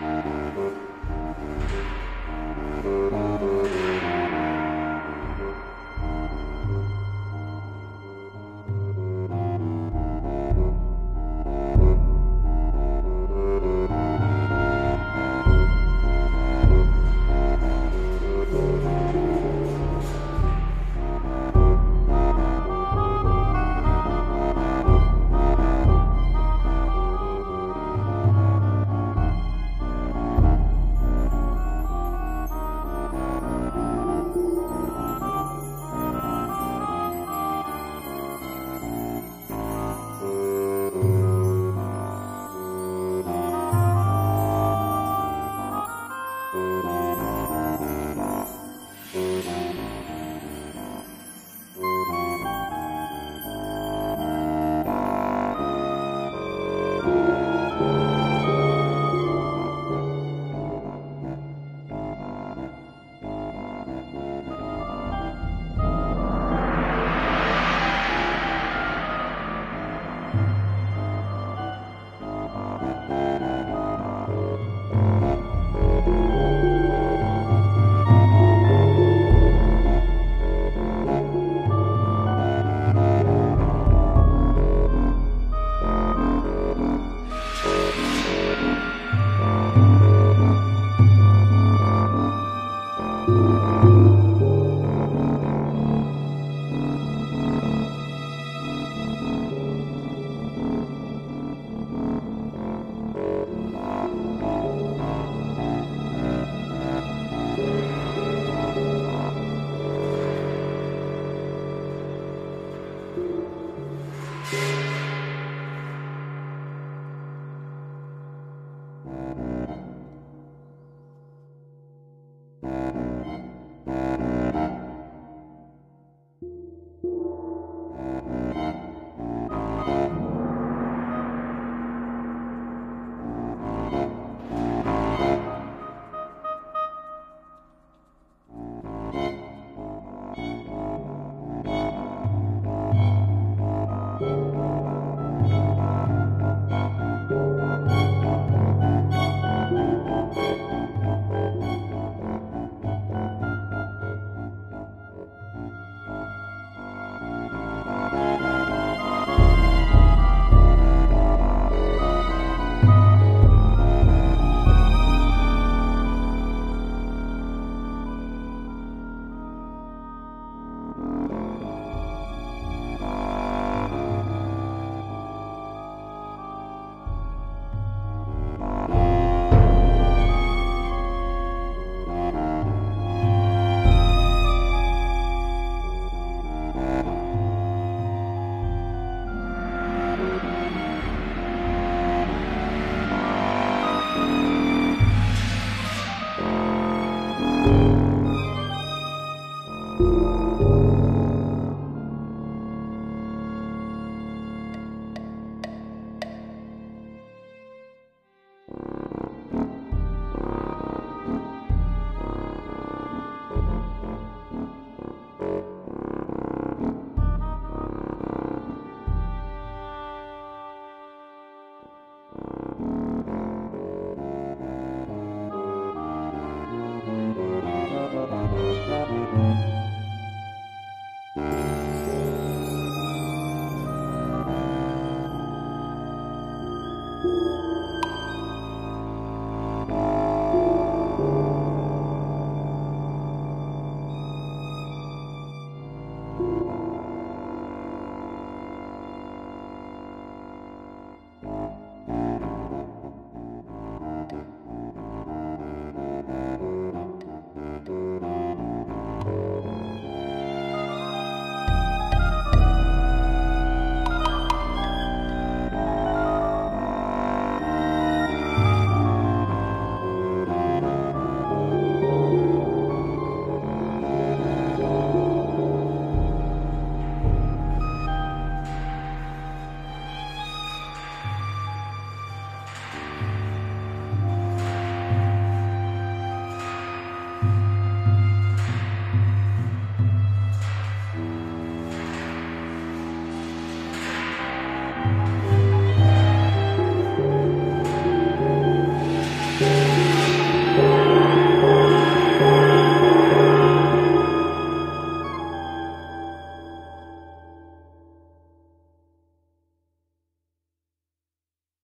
Mm-hmm.